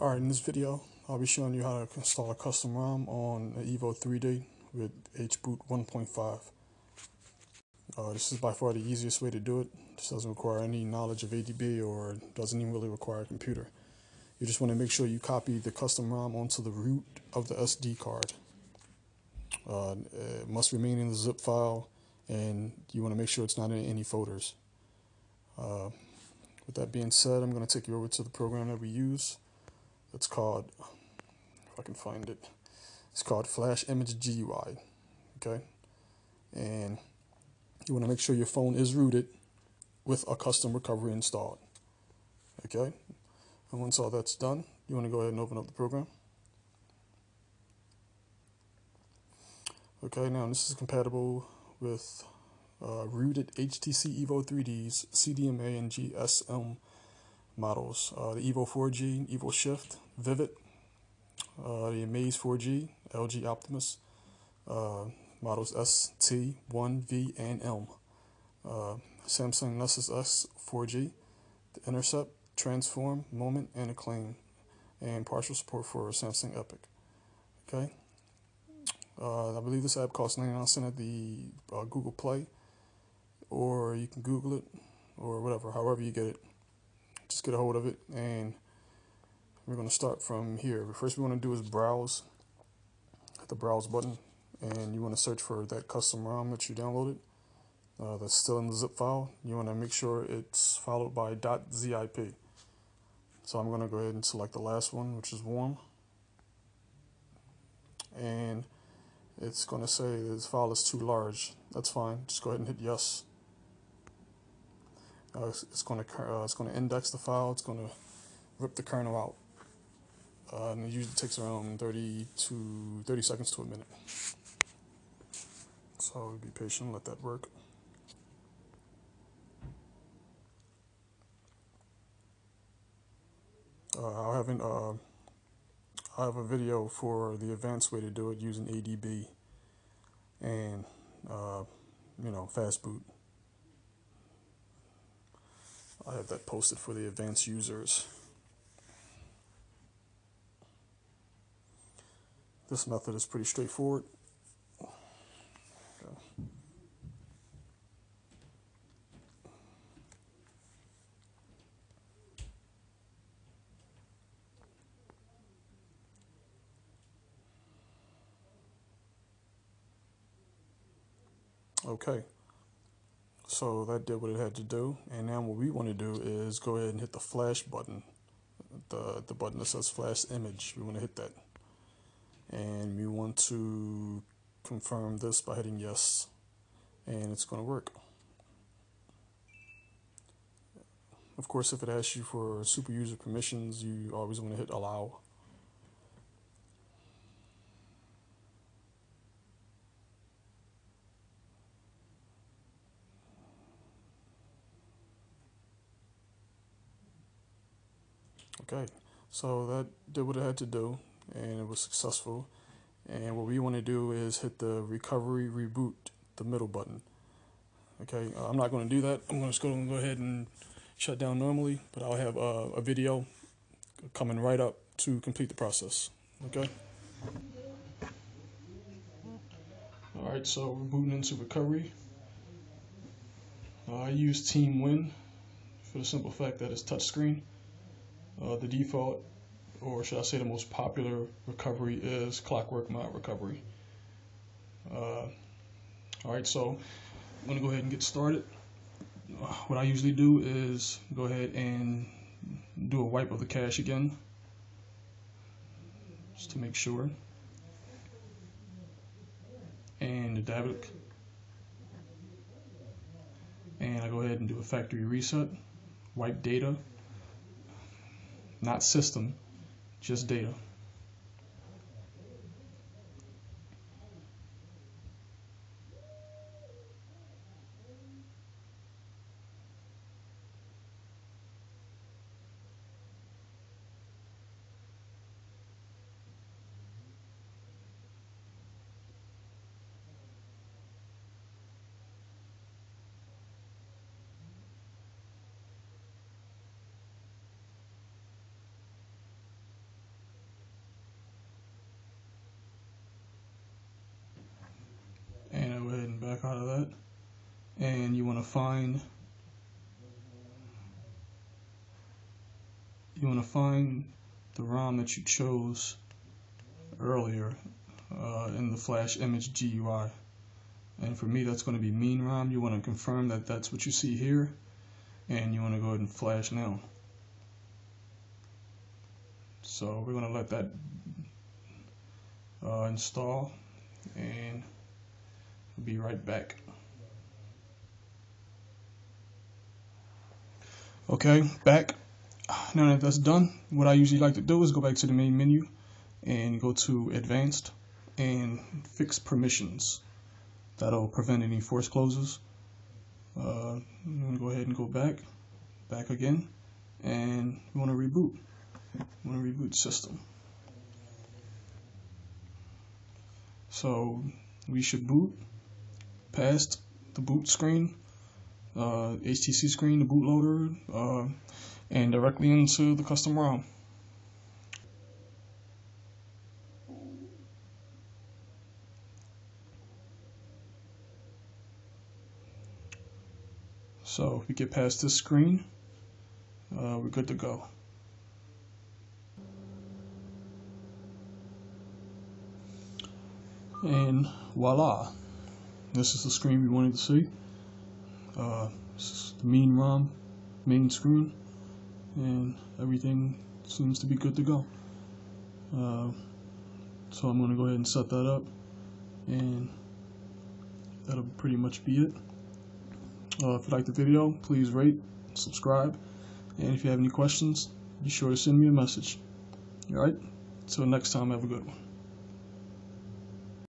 Alright, in this video, I'll be showing you how to install a custom ROM on an Evo 3D with HBoot 1.5. Uh, this is by far the easiest way to do it. This doesn't require any knowledge of ADB or doesn't even really require a computer. You just want to make sure you copy the custom ROM onto the root of the SD card. Uh, it must remain in the zip file and you want to make sure it's not in any folders. Uh, with that being said, I'm going to take you over to the program that we use. It's called, if I can find it, it's called Flash Image GUI. Okay, and you want to make sure your phone is rooted with a custom recovery installed. Okay, and once all that's done, you want to go ahead and open up the program. Okay, now this is compatible with uh, rooted HTC Evo 3Ds, CDMA, and GSM models. Uh, the Evo 4G, Evo Shift, Vivid, uh, the Amaze 4G, LG Optimus, uh, models S, T, 1, V, and M. Uh, Samsung Nexus S 4G, the Intercept, Transform, Moment, and Acclaim, and partial support for Samsung Epic. Okay. Uh, I believe this app costs 99 cents at the uh, Google Play, or you can Google it, or whatever, however you get it just get a hold of it and we're going to start from here. First we want to do is browse, hit the browse button and you want to search for that custom ROM that you downloaded uh, that's still in the zip file. You want to make sure it's followed by .zip. So I'm going to go ahead and select the last one which is warm and it's going to say this file is too large. That's fine. Just go ahead and hit yes. Uh, it's, going to uh, it's going to index the file. It's going to rip the kernel out. Uh, and it usually takes around 30 to 30 seconds to a minute. So be patient, let that work. Uh, I haven't. Uh, I have a video for the advanced way to do it using ADB and uh, you know fast boot. I have that posted for the advanced users. This method is pretty straightforward. Okay. So that did what it had to do. And now what we want to do is go ahead and hit the flash button. The, the button that says flash image. We want to hit that. And we want to confirm this by hitting yes. And it's going to work. Of course, if it asks you for super user permissions, you always want to hit allow. Okay, so that did what it had to do and it was successful. And what we want to do is hit the recovery reboot, the middle button. Okay, uh, I'm not going to do that. I'm going to go ahead and shut down normally, but I'll have uh, a video coming right up to complete the process. Okay. All right, so we're booting into recovery. Uh, I use Team Win for the simple fact that it's touchscreen. Uh, the default, or should I say the most popular recovery is ClockworkMod Recovery. Uh, all right, so I'm gonna go ahead and get started. What I usually do is go ahead and do a wipe of the cache again, just to make sure. And the Dalvik. And I go ahead and do a factory reset, wipe data, not system, just data. Back out of that and you want to find you want to find the ROM that you chose earlier uh, in the flash image GUI and for me that's going to be MeanROM. You want to confirm that that's what you see here and you want to go ahead and flash now. So we're going to let that uh, install and be right back. Okay back. Now that that's done what I usually like to do is go back to the main menu and go to advanced and fix permissions. That'll prevent any force closes. Uh, I'm to go ahead and go back back again and we want to reboot. We want to reboot system. So we should boot past the boot screen uh, HTC screen, the bootloader, uh, and directly into the custom ROM. So if we get past this screen, uh, we're good to go. And voila, this is the screen we wanted to see. Uh, this is the main ROM, main screen, and everything seems to be good to go. Uh, so I'm going to go ahead and set that up, and that'll pretty much be it. Uh, if you like the video, please rate, subscribe, and if you have any questions, be sure to send me a message. Alright? Until next time, have a good one.